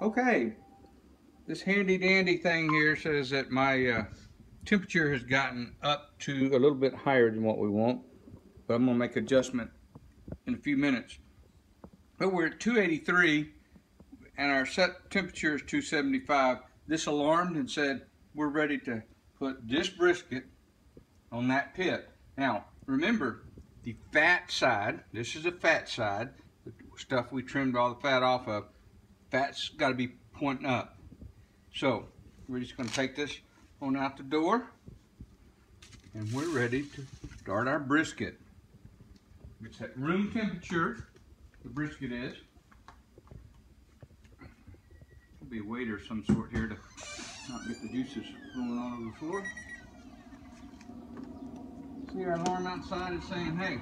Okay, this handy dandy thing here says that my uh, temperature has gotten up to a little bit higher than what we want, but I'm gonna make adjustment in a few minutes. But we're at 283 and our set temperature is 275. This alarmed and said we're ready to put this brisket on that pit. Now, remember, the fat side, this is a fat side, the stuff we trimmed all the fat off of, fat's got to be pointing up. So we're just going to take this on out the door and we're ready to start our brisket. It's at room temperature, the brisket is. There'll be a weight of some sort here to not get the juices going all over the floor. See our alarm outside is saying, hey,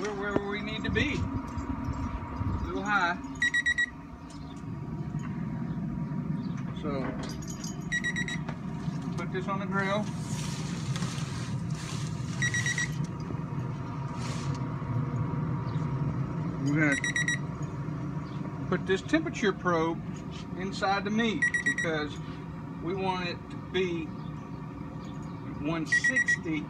we're where we need to be. A little high. So put this on the grill. We're gonna put this temperature probe inside the meat because we want it to be 160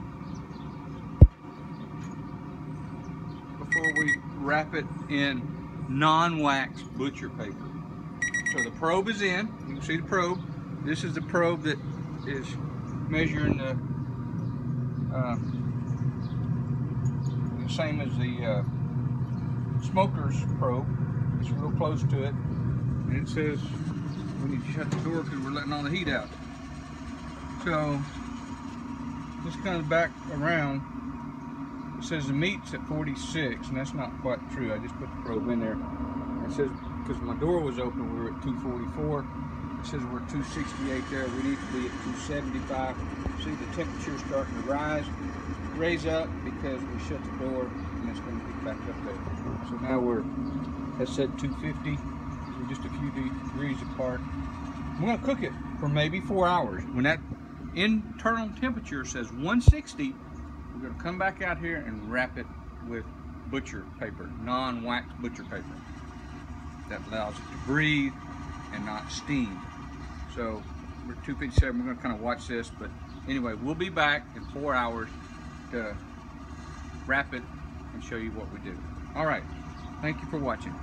before we wrap it in non-wax butcher paper. So the probe is in. You can see the probe. This is the probe that is measuring the, uh, the same as the uh, smoker's probe. It's real close to it. And it says we need to shut the door because we're letting all the heat out. So this comes back around. It says the meat's at 46, and that's not quite true. I just put the probe in there. It says because my door was open, we were at 244. It says we're 268 there. We need to be at 275. See the temperature starting to rise, raise up because we shut the door, and it's going to get back up there. So now we're, that said 250. We're just a few degrees apart. We're going to cook it for maybe four hours. When that internal temperature says 160, we're going to come back out here and wrap it with butcher paper, non-wax butcher paper that allows it to breathe and not steam. So we're 257, we're gonna kind of watch this, but anyway, we'll be back in four hours to wrap it and show you what we do. All right, thank you for watching.